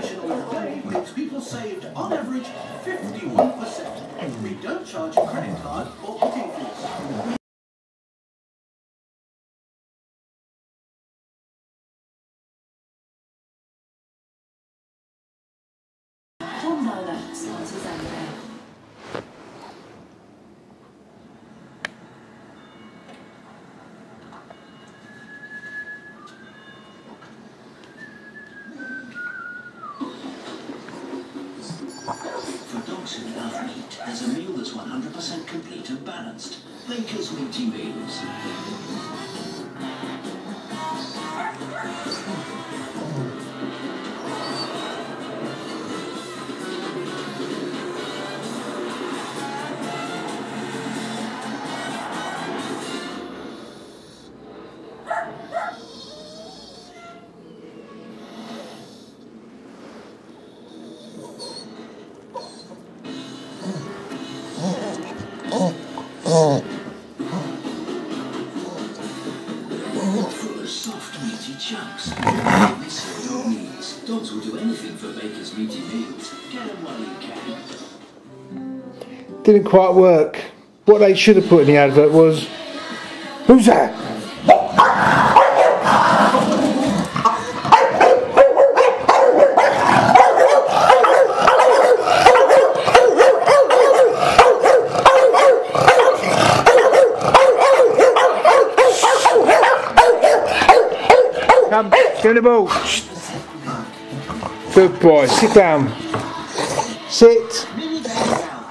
conversation with means people saved, on average, 51%. We don't charge a credit card or booking fees. Honda alert, Suzanne. For who love meat, a meal that's 100% complete and balanced. Baker's Meaty Meals. Full of soft, meaty chunks. Dogs will do anything for Baker's Meaty Meals. Didn't quite work. What they should have put in the advert was, who's that? Come, give the ball. Good boy. Sit down. Sit.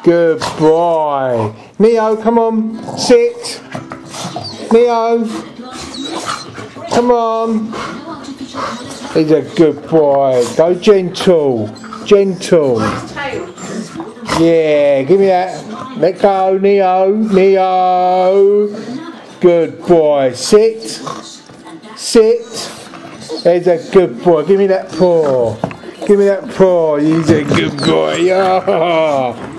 Good boy. Neo, come on. Sit. Neo. Come on. He's a good boy. Go gentle. Gentle. Yeah, give me that. Let go, Neo. Neo. Good boy. Sit. Sit. He's a good boy. Give me that paw. Give me that paw. He's a good boy. Yeah.